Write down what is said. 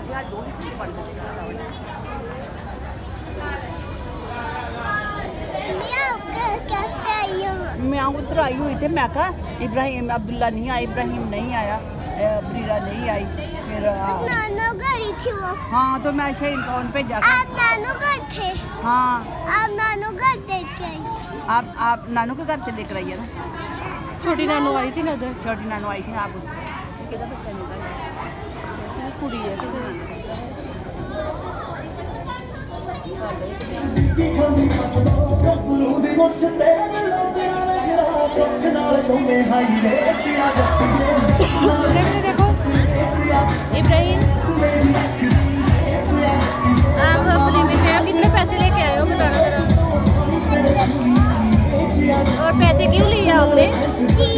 लागला दोनशे पडले मैं उधर आई हुई इतने मैं कहा इब्राहिम अब्दुल्ला नहीं आया इब्राहिम नहीं आया ब्रीरा नहीं आई फिर नानो गई थी वो। हाँ तो मैं शहीन कौन पे जा आप नानू घर थे? हाँ। आप नानू घर देख आप आप नानू के घर से लेकर आइए ना? छोटी नानू आई थी ना उधर? छोटी नानू आई थी आप उधर। कुड़ी है देखो इब्राहिम आप अपने कितने पैसे लेके आए हो और पैसे क्यों लिए आपने